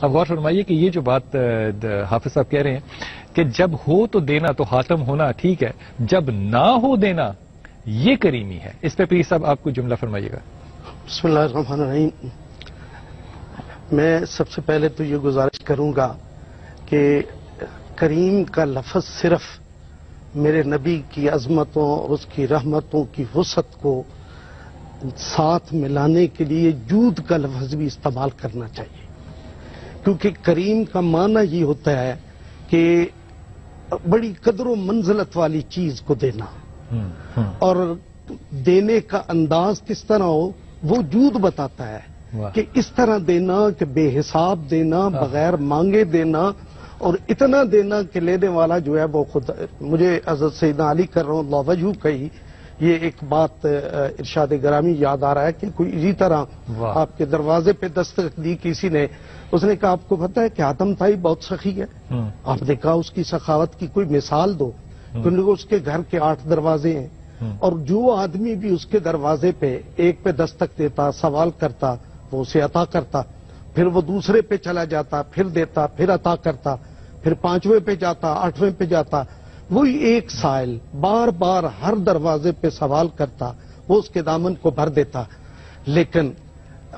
اب غور فرمائیے کہ یہ جو بات حافظ صاحب کہہ رہے ہیں کہ جب ہو تو دینا تو خاتم ہونا ٹھیک ہے، جب نہ ہو دینا یہ کریمی ہے۔ اس پہ پیر صاحب آپ کو جملہ فرمائیے گا۔ بسم اللہ الرحمن الرحیم۔ میں سب سے پہلے تو یہ گزارش کروں گا کہ کریم کا لفظ صرف میرے نبی کی عظمتوں اور اس کی رحمتوں کی وسعت کو ساتھ ملانے کے لیے جود کا لفظ بھی استعمال کرنا چاہیے۔ کیونکہ کریم کا معنی یہ ہوتا ہے کہ بڑی قدر و منزلت والی چیز کو دینا۔ اور دینے کا انداز کس طرح ہو وہ جود بتاتا ہے کہ اس طرح دینا کہ بے حساب دینا بغیر مانگے دینا اور اتنا دینا کہ لینے والا جو ہے وہ خود مجھے عزت سیدنا علی کر رہا ہوں اللہ وجہ کہی یہ ایک بات ارشاد گرامی یاد آ رہا ہے کہ کوئی اسی طرح آپ کے دروازے پہ دستک دی کسی نے اس نے کہا آپ کو پتا ہے کہ آتم تھائی بہت سخی ہے۔ آپ نے کہا اس کی سخاوت کی کوئی مثال دو۔ کیونکہ اس کے گھر کے آٹھ دروازے ہیں۔ اور جو آدمی بھی اس کے دروازے پہ ایک پہ دستک دیتا سوال کرتا وہ اسے عطا کرتا۔ پھر وہ دوسرے پہ چلا جاتا پھر دیتا پھر عطا کرتا۔ پھر پانچویں پہ جاتا آٹھویں پہ جاتا۔ وہی ایک سائل بار بار ہر دروازے پہ سوال کرتا، وہ اس کے دامن کو بھر دیتا۔ لیکن،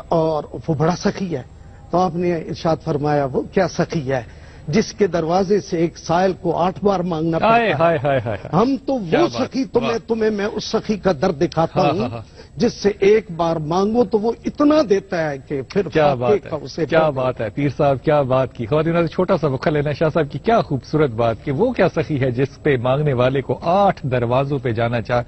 اور وہ بڑا سخی ہے۔ تو آپ نے ارشاد فرمایا، وہ کیا سخی ہے؟ جس کے دروازے سے ایک سائل کو آٹھ بار مانگنا پڑتا ہے۔ ہم تو وہ سخی تمہیں تمہیں میں اس سخی کا درد دکھاتا ہاں، ہوں ہاں، ہاں۔ جس سے ایک بار مانگو تو وہ اتنا دیتا ہے کہ پھر کیا بات ہے کیا بات ہے پیر صاحب کیا بات کی؟ خواتین چھوٹا سا وقت لینا شاہ صاحب کی کیا خوبصورت بات کہ وہ کیا سخی ہے جس پہ مانگنے والے کو آٹھ دروازوں پہ جانا چاہ۔